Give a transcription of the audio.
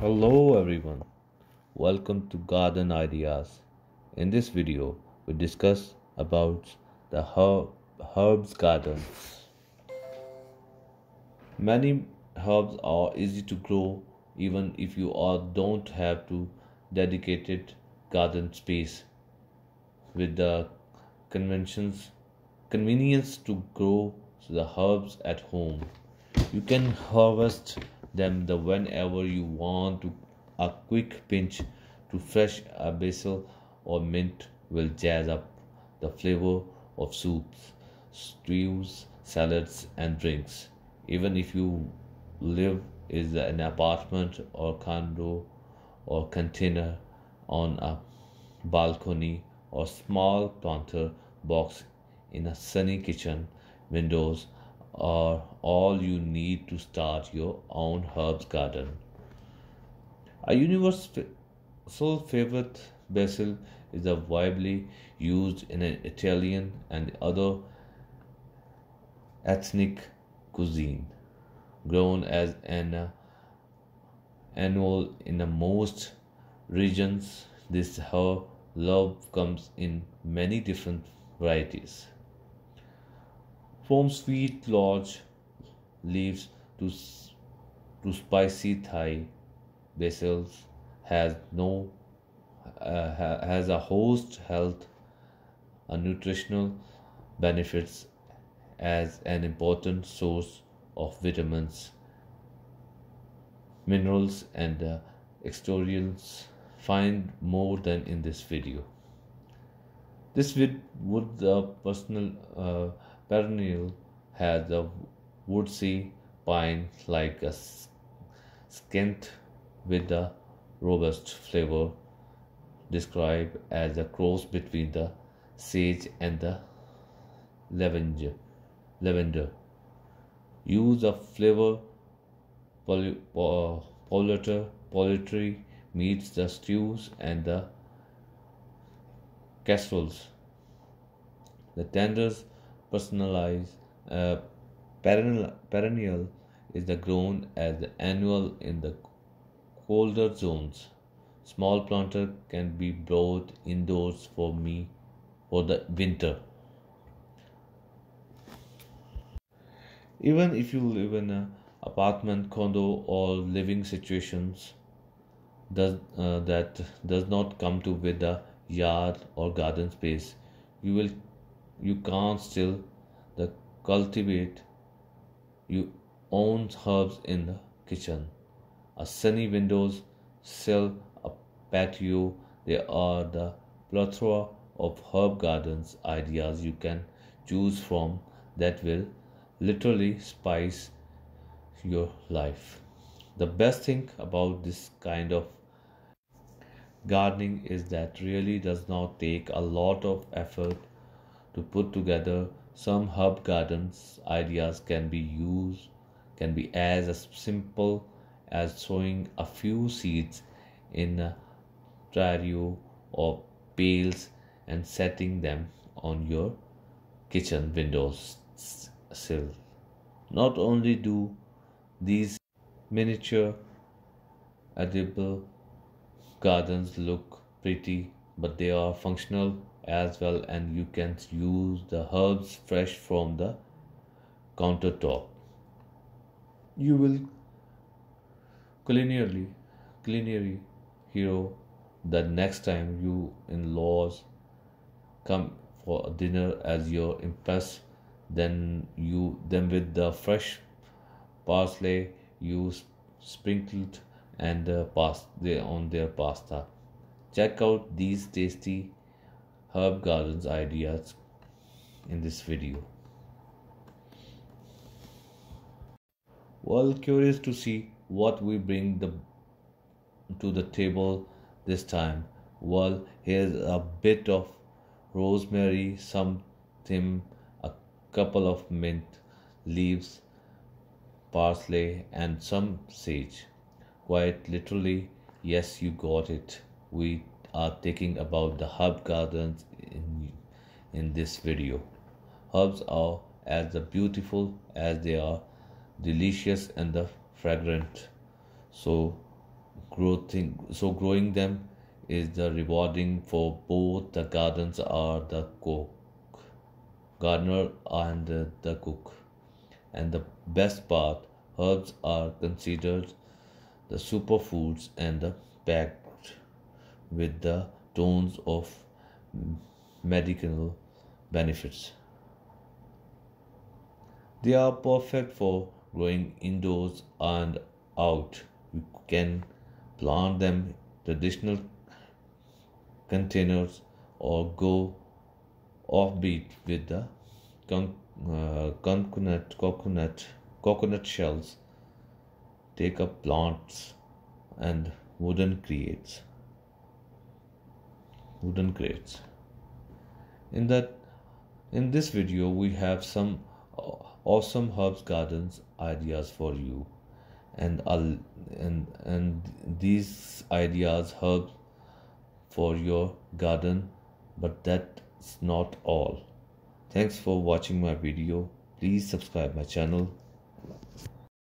Hello everyone, welcome to Garden Ideas. In this video, we discuss about the herb, herbs garden. Many herbs are easy to grow even if you are, don't have to dedicated garden space. With the conventions convenience to grow the herbs at home. You can harvest them the whenever you want to a quick pinch to fresh a basil or mint will jazz up the flavor of soups, stews, salads and drinks. Even if you live in an apartment or condo or container on a balcony or small planter box in a sunny kitchen windows are all you need to start your own herbs garden. A universal favorite basil is a widely used in an Italian and other ethnic cuisine. Grown as an annual in the most regions, this herb love comes in many different varieties. From sweet large leaves to, to spicy Thai basils has no uh, has a host health and nutritional benefits as an important source of vitamins, minerals, and uh. Find more than in this video. This would, would the personal uh, perennial has a woodsy pine like a skint with a robust flavor described as a cross between the sage and the lavender. lavender. Use of flavor polluter, poultry meats, the stews and the casseroles. The tenders personalized uh, perennial, perennial is the grown as the annual in the colder zones. Small planter can be brought indoors for me for the winter. Even if you live in an apartment, condo, or living situations does uh, that does not come to with a yard or garden space, you will you can't still the cultivate you own herbs in the kitchen. A sunny windows sill a patio. There are the plethora of herb gardens ideas you can choose from that will literally spice your life. The best thing about this kind of gardening is that really does not take a lot of effort to put together some herb gardens ideas can be used can be as simple as sowing a few seeds in a terrario or pails and setting them on your kitchen windows sill. Not only do these miniature edible gardens look pretty, but they are functional as well and you can use the herbs fresh from the countertop. You will culinarily culinary hero the next time you in-laws come for dinner as your impress then you them with the fresh parsley you sprinkled and uh, pasta on their pasta check out these tasty herb gardens ideas in this video. Well, curious to see what we bring the to the table this time. Well, here's a bit of rosemary, some thyme, a couple of mint leaves, parsley, and some sage. Quite literally, yes, you got it. We are thinking about the herb gardens in, in this video. Herbs are as beautiful as they are delicious and the fragrant. So growing so growing them is the rewarding for both the gardens or the cook gardener and the cook and the best part herbs are considered the superfoods and the packed with the tones of medicinal benefits. They are perfect for growing indoors and out. You can plant them traditional containers or go offbeat with the uh, coconut coconut coconut shells. Take up plants and wooden crates wooden crates. In that in this video we have some awesome herbs gardens ideas for you. And I'll, and and these ideas herbs for your garden but that's not all. Thanks for watching my video. Please subscribe my channel